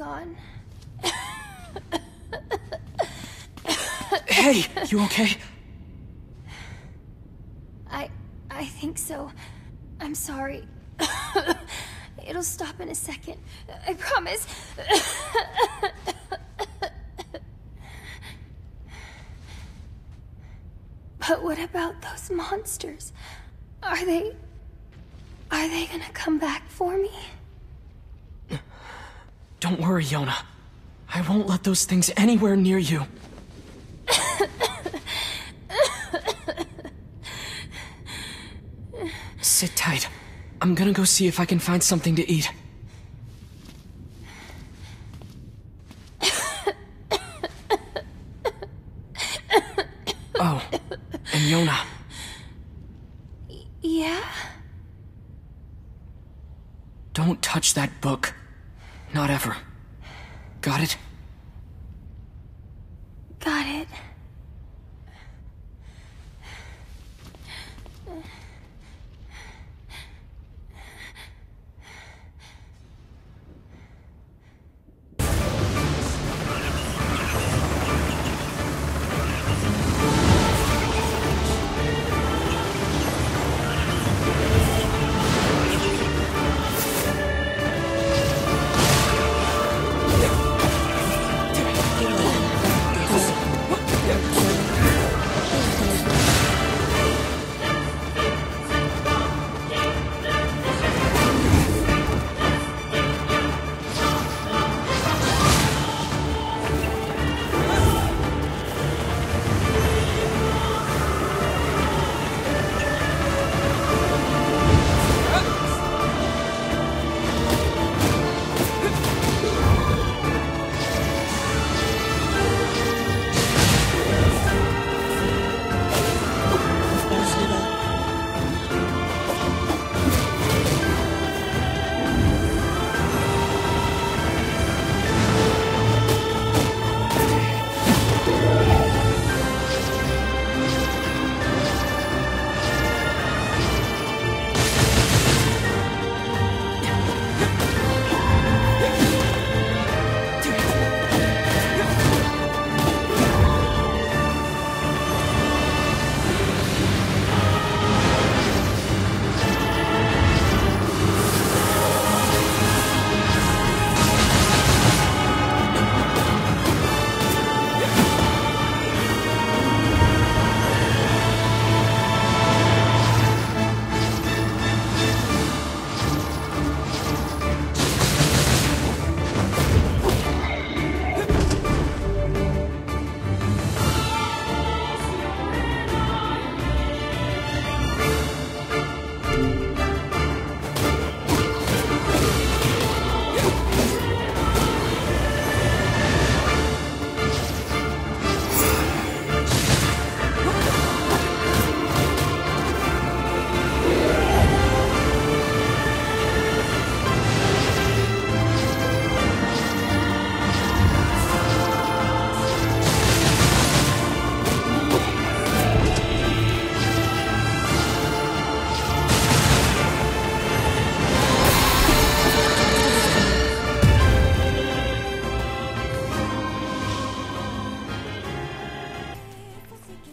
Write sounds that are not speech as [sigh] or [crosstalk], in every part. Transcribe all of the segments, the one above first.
gone. Hey, you okay? I I think so. I'm sorry. It'll stop in a second. I promise. but what about those monsters? Are they are they gonna come back for me? Don't worry, Yona. I won't let those things anywhere near you. Sit tight. I'm gonna go see if I can find something to eat.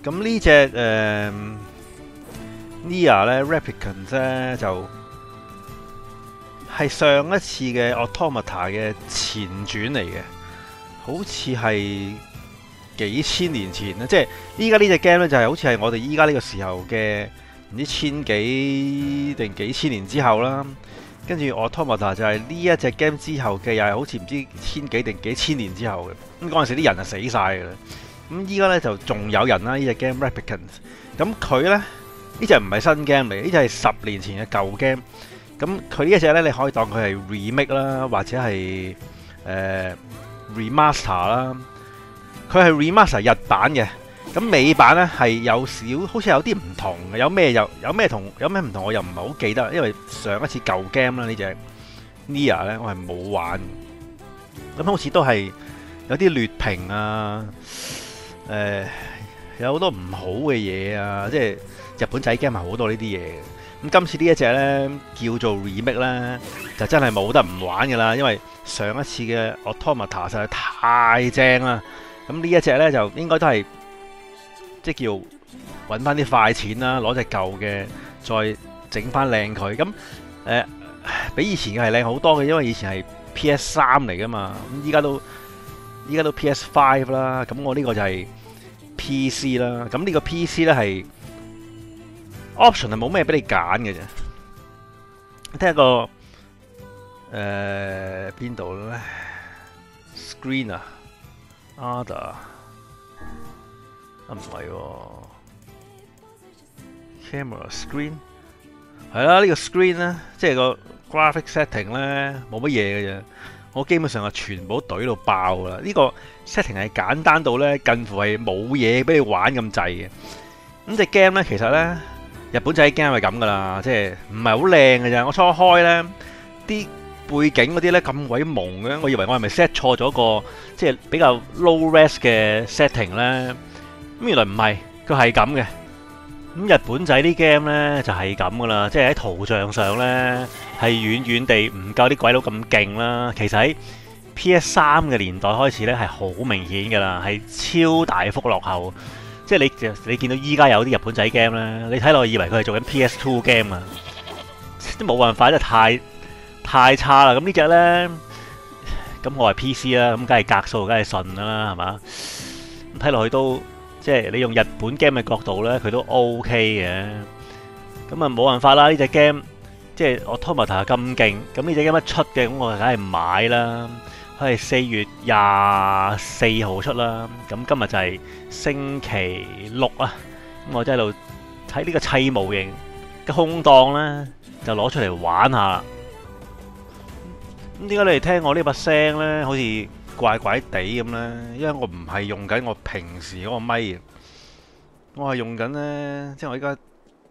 咁呢只誒 Nia 咧 Replicant 咧就係上一次嘅 Automata 嘅前傳嚟嘅，好似係幾千年前啦，即係依家呢只 game 咧就係好似係我哋依家呢個時候嘅唔知千幾定幾千年之後啦。跟住 Automata 就係呢一隻 game 之後嘅，又係好似唔知千幾定幾千年之後嘅。咁嗰陣時啲人就死晒㗎啦。咁依家咧就仲有人啦，呢隻 game Replicant。咁佢咧呢隻唔係新 game 嚟，呢隻係十年前嘅舊 game。咁佢呢一隻咧，你可以當佢係 remake 啦，或者係誒、remaster 啦。佢係 remaster 日版嘅，咁美版咧係有少好似有啲唔同嘅，有咩又有咩同有咩唔同，我又唔係好記得，因為上一次舊 game 啦呢隻 Nia 咧，我係冇玩。咁好似都係有啲劣評啊。誒、有好多唔好嘅嘢啊！即係日本仔 game 好多呢啲嘢。咁今次呢一隻呢，叫做 remake 咧，就真係冇得唔玩噶啦，因為上一次嘅 Automata 實在太正啦。咁呢一隻呢，就應該都係即係叫揾翻啲快錢啦，攞隻舊嘅再整翻靚佢。咁誒、比以前嘅係靚好多嘅，因為以前係 PS 三嚟噶嘛。咁依家都依家都 PS Five 啦。咁我呢個就係 PC 啦。咁呢個 PC 呢，係。option 係冇咩俾你揀嘅啫，睇下個誒邊度咧？Screen 啊，Other 啊唔係，Camera Screen 係啦，呢個 Screen 咧，即係個 Graphic Setting 咧，冇乜嘢嘅啫。我基本上係全部怼到爆啦。呢個 Setting 係簡單到咧，近乎係冇嘢俾你玩咁滯嘅。咁隻 game 咧，其實咧。日本仔 game 係咁噶啦，即係唔係好靚嘅咋。我初開咧，啲背景嗰啲咧咁鬼蒙嘅，我以為我係咪 set 錯咗個即係比較 low res 嘅 setting 咧？咁原來唔係，佢係咁嘅。咁日本仔啲 game 咧就係咁噶啦，即係喺圖像上咧係遠遠地唔夠啲鬼佬咁勁啦。其實喺 PS 三嘅年代開始咧係好明顯噶啦，係超大幅落後。即係你，你見到依家有啲日本仔 game 咧，你睇落以為佢係做緊 PS2 game 啊，都冇辦法，真係太太差啦。咁呢隻咧，咁我係 PC 啦，咁梗係格數，梗係順啦，係嘛？咁睇落去都，即係你用日本 game 嘅角度咧，佢都 OK 嘅。咁啊冇辦法啦，呢隻 game 即係我 Tomata 咁勁，咁呢隻 game 一出嘅，咁我梗係買啦。佢係四月廿四號出啦，咁今日就係星期六啊，咁我真係喺度睇呢個砌模型嘅空檔咧，就攞出嚟玩下。咁點解你哋聽我呢把聲咧，好似怪怪地咁咧？因為我唔係用緊我平時嗰個咪，我係用緊咧，即係我而家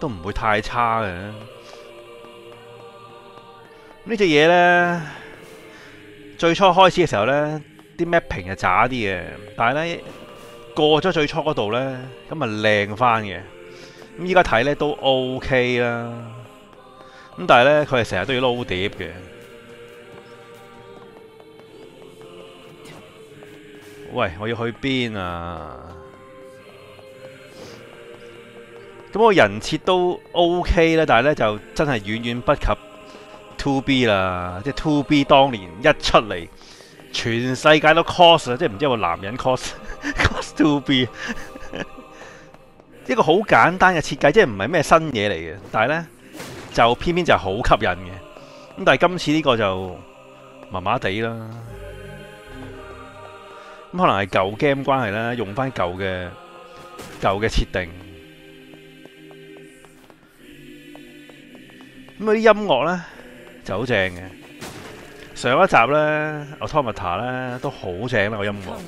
都唔會太差嘅。呢隻嘢咧。最初開始嘅時候呢，啲 mapping 係渣啲嘅，但係呢，過咗最初嗰度呢，咁啊靚翻嘅。咁依家睇呢都 OK 啦。咁但係呢，佢係成日都要撈碟嘅。喂，我要去邊啊？咁我人設都 OK 啦，但係呢，就真係遠遠不及。Two B 啦，即系 Two B 當年一出嚟，全世界都 cos 啊，即係唔知有個男人 cos [laughs] cos Two B，一個好簡單嘅設計，即係唔係咩新嘢嚟嘅，但係呢，就偏偏就係好吸引嘅。咁但係今次呢個就麻麻地啦，咁可能係舊 game 關係啦，用翻舊嘅舊嘅設定，咁啊啲音樂呢。就好正嘅，上一集咧，Automata 咧都好正啦個音樂。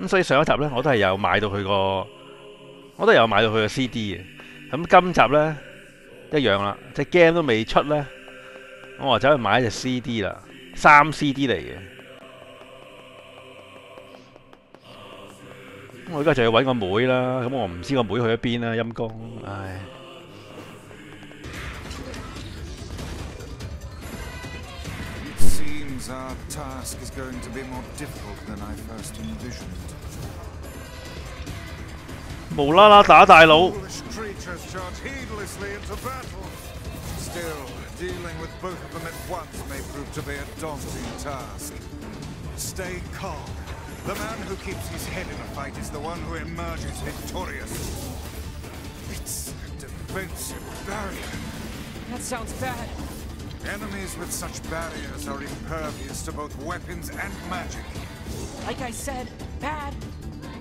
咁所以上一集咧，我都係有買到佢個，我都有買到佢個 CD 嘅。咁今集咧一樣啦，只 game 都未出咧，我話走去買一隻 CD 啦，三 CD 嚟嘅。我而家就要揾個妹啦，咁我唔知個妹去咗邊啦，陰公，唉。Our task is going to be more difficult than I first envisioned. 無啦啦打大佬。Still, dealing with both of them at once may prove to be a daunting task. Stay calm. The man who keeps his head in a fight is the one who emerges victorious. It's a defensive barrier. That sounds bad. Enemies with such barriers are impervious to both weapons and magic. Like I said, bad.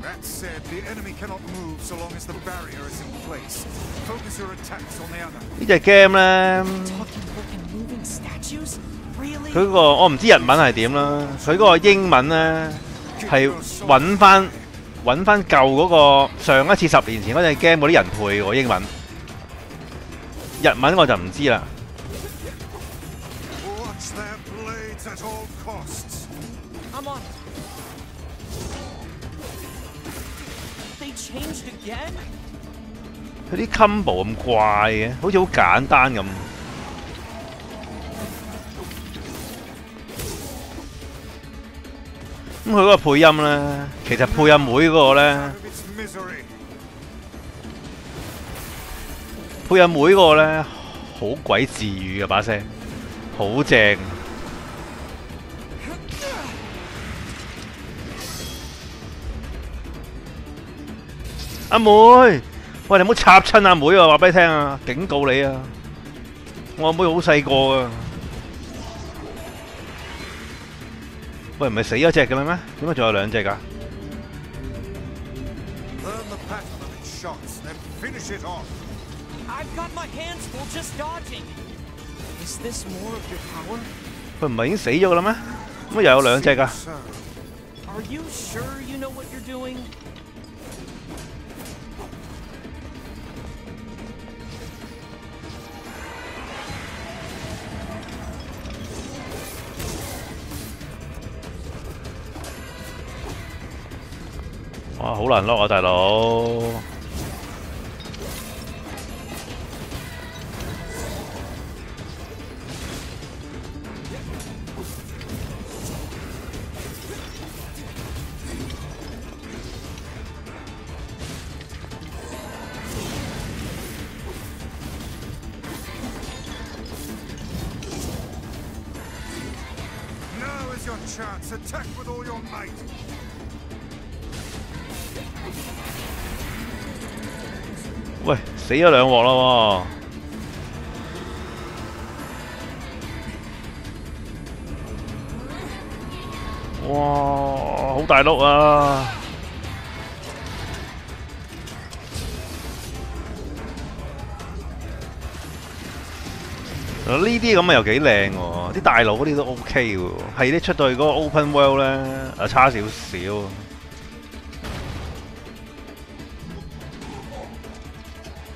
That said, the enemy cannot move so long as the barrier is in place. Focus your attacks on the other. 呢只 game 咧， Talking book and moving statues? Really? 佢嗰个我唔知日文系点啦，佢嗰个英文咧 係揾翻揾翻舊嗰個上一次十年前嗰陣 game 嗰啲人配喎英文，日文我就唔知啦。佢啲 combo 咁怪嘅，好似好簡單咁。咁佢嗰個配音咧，其實配音妹嗰個咧，配音妹嗰個咧好鬼治愈嘅把聲，好正。阿妹，喂，你唔好插親阿妹啊！話俾你聽啊，警告你啊！我阿妹好細個啊。喂，唔係死咗只嘅啦咩？點解仲有兩隻㗎？Learn the pattern of its shots, then finish it off. I've got my hands full just dodging. Is this more of your power? 佢唔係已經死咗㗎啦咩？乜又有兩隻㗎。哇，好难落啊，大佬！喂，死咗兩鑊啦！哇，好大碌啊！呢啲咁啊又幾靚喎，啲大佬嗰啲都 OK 喎，係啲出到去嗰個 Open World 咧啊差少少。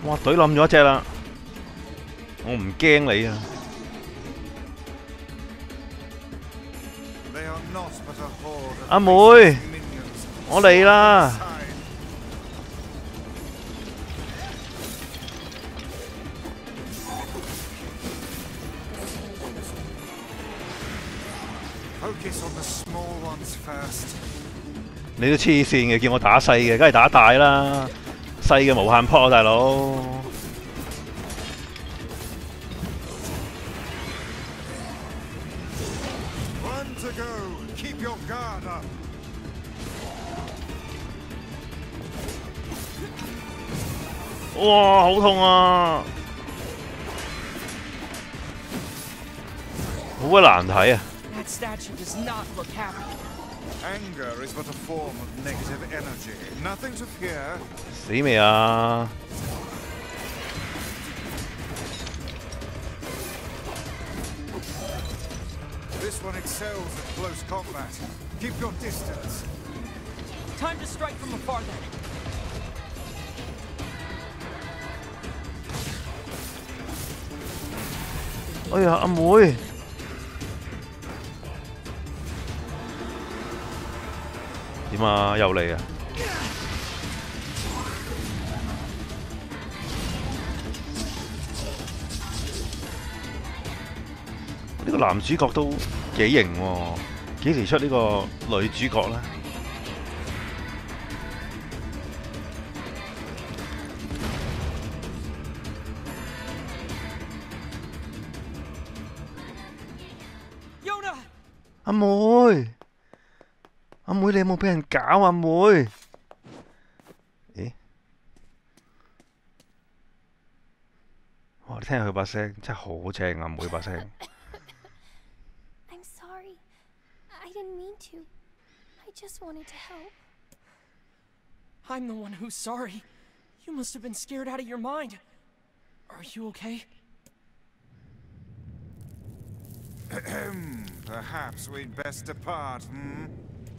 我怼冧咗一只啦，我唔惊你啊！阿妹，我嚟啦！你都黐线嘅，叫我打细嘅，梗系打大啦！細嘅無限撲啊，大佬.哇，好痛啊！好鬼難睇啊！Anger is but a form of negative energy. Nothing to fear. See me, ah. This one excels at close combat. Keep your distance. Time to strike from afar then. Oh yeah, I'm mùi 點啊？又嚟啊！呢个男主角都几型喎，幾時出呢个女主角咧？妹，你有冇俾人搞啊？妹，咦？哇！你聽下佢把聲，真係好正啊！阿妹把聲。I'm sorry. I didn't mean to. I just wanted to help. I'm the one who's sorry. You must have been scared out of your mind. Are you okay? Perhaps we'd best depart, hmm?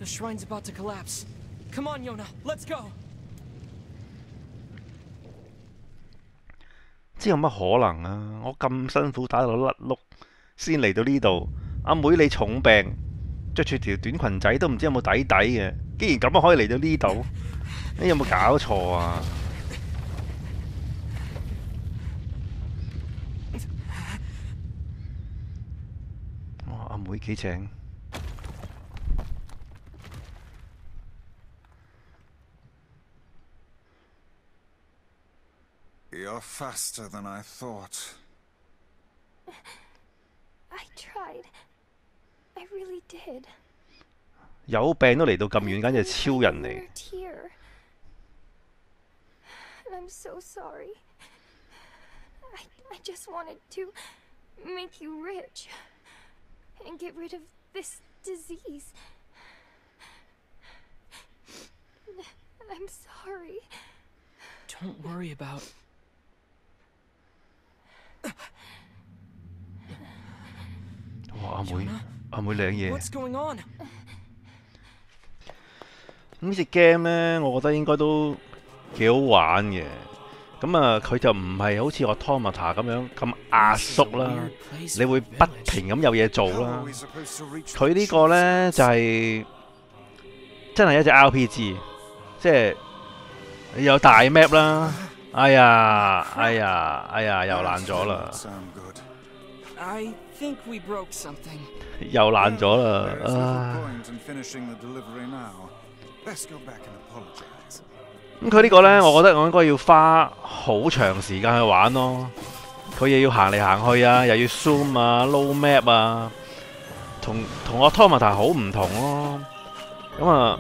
The shrine's about to collapse. Come on, Yona, let's go. 即有乜可能啊？我咁辛苦打到甩碌，先嚟到呢度。阿妹你重病，着住条短裙仔都唔知有冇底底嘅，竟然咁樣可以嚟到呢度，你 [laughs] 有冇搞错啊？哇！阿妹几正。You're faster than I thought. I tried. I really did. 有病都嚟到咁远，简直系超人嚟。 We're here. And I'm so sorry. I, I just wanted to make you rich and get rid of this disease. I'm sorry. Don't worry about. 哇，阿妹，阿妹靓嘢。What's going on？咁呢只 game 咧，我觉得应该都几好玩嘅。咁啊，佢就唔系好似我 Tomata 咁样咁压缩啦，你会不停咁有嘢做啦。佢呢个咧就系、真系一只 RPG，即系有大 map 啦。哎呀，哎呀，哎呀，又爛咗啦 I think we broke something. 又爛咗啦啊！point in finishing the delivery now. Best go back and apologize. 咁佢呢個呢，我覺得我應該要花好長時間去玩咯。佢又要行嚟行去啊，又要 zoom 啊、load map 啊，同同我 Automata 好唔同咯。咁啊，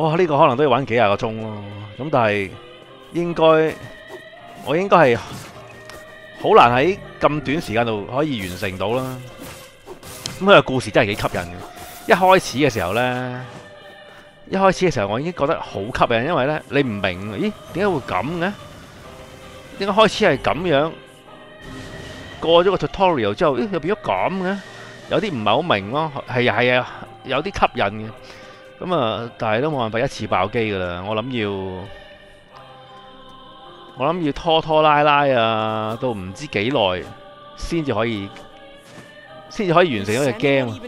哇！呢、個可能都要玩幾廿個鐘咯。咁但係應該我應該係好難喺咁短時間度可以完成到啦。咁佢個故事真係幾吸引嘅。一開始嘅時候呢，一開始嘅時候我已經覺得好吸引，因為呢，你唔明，咦點解會咁嘅？點解開始係咁樣？過咗個 tutorial 之後，咦又變咗咁嘅？有啲唔係好明咯，係啊係啊，有啲吸引嘅。咁啊！但系都冇办法一次爆机噶啦，我谂要，我谂要拖拖拉拉啊，到唔知几耐先至可以，先至可以完成呢个 game。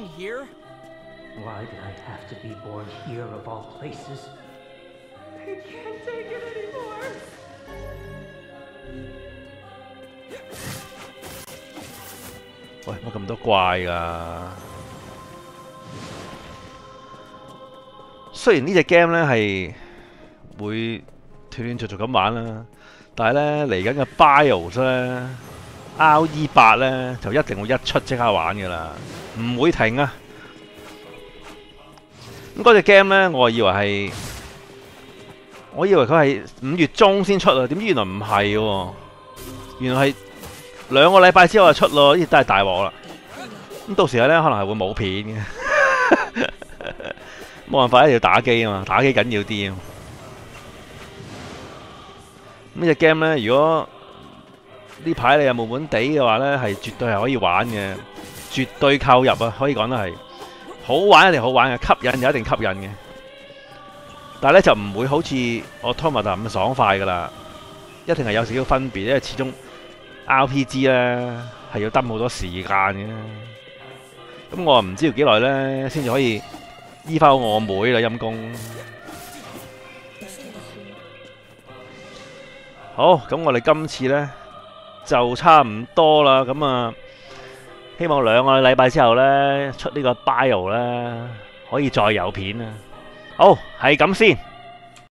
喂！乜咁多怪啊？雖然呢只 game 呢係會斷斷續續咁玩啦，但係呢嚟緊嘅 BIOS 呢 RE 八呢就一定會一出即刻玩噶啦，唔會停啊！咁嗰只 game 呢，我以為係，我以為佢係五月中先出啊，點知原來唔係喎，原來係。兩個禮拜之後就出咯，呢啲都係大鑊啦。咁到時候咧，可能係會冇片嘅，冇辦法一定要打機啊嘛，打機緊要啲啊。咁呢只 game 咧，如果呢排你有悶悶地嘅話咧，係絕對係可以玩嘅，絕對購入啊，可以講得係好玩一定好玩嘅，吸引就一定吸引嘅。但係咧就唔會好似 Automata 咁爽快噶啦，一定係有少少分別，因為始終。RPG 咧係要登好多時間嘅，咁我唔知要幾耐咧先至可以医翻我妹啦阴公。好，咁我哋今次呢就差唔多啦，咁啊希望两个礼拜之后呢出呢个 Bio 咧可以再有片啊。好，係咁先。